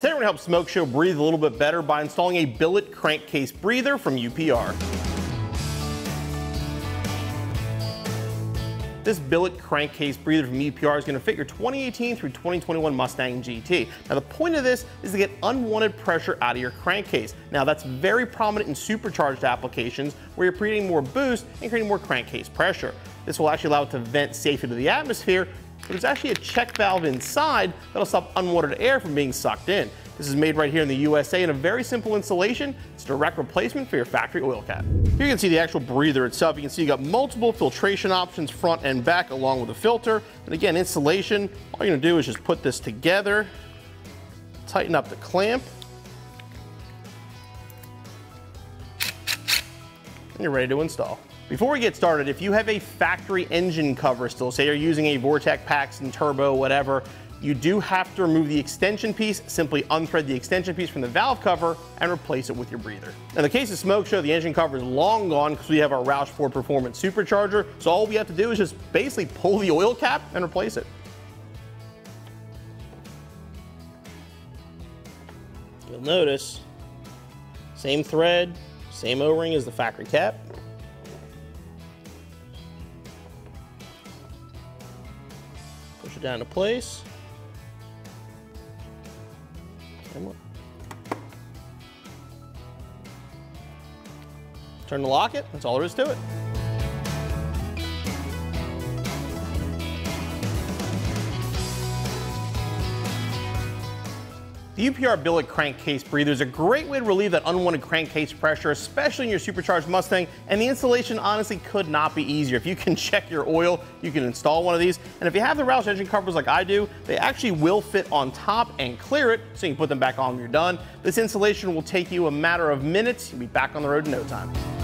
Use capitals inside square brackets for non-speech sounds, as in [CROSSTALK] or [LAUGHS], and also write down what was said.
Today we're going to help Smoke Show breathe a little bit better by installing a billet crankcase breather from UPR. This billet crankcase breather from UPR is going to fit your 2018 through 2021 Mustang GT. Now the point of this is to get unwanted pressure out of your crankcase. Now that's very prominent in supercharged applications where you're creating more boost and creating more crankcase pressure. This will actually allow it to vent safely to the atmosphere but there's actually a check valve inside that'll stop unwanted air from being sucked in. This is made right here in the USA in a very simple installation. It's direct replacement for your factory oil cap. Here you can see the actual breather itself. You can see you got multiple filtration options front and back along with a filter. And again, installation, all you're gonna do is just put this together, tighten up the clamp, and you're ready to install. Before we get started, if you have a factory engine cover still, say you're using a Vortech Paxton Turbo, whatever, you do have to remove the extension piece, simply unthread the extension piece from the valve cover and replace it with your breather. In the case of Smoke Show, the engine cover is long gone because we have our Roush 4 Performance Supercharger, so all we have to do is just basically pull the oil cap and replace it. You'll notice, same thread, same O-ring as the factory cap. Push it down to place. Turn the lock it, that's all there is to it. The UPR billet crankcase breather is a great way to relieve that unwanted crankcase pressure, especially in your supercharged Mustang, and the installation honestly could not be easier. If you can [LAUGHS] check your oil, you can install one of these, and if you have the Roush engine covers like I do, they actually will fit on top and clear it, so you can put them back on when you're done. This installation will take you a matter of minutes. You'll be back on the road in no time.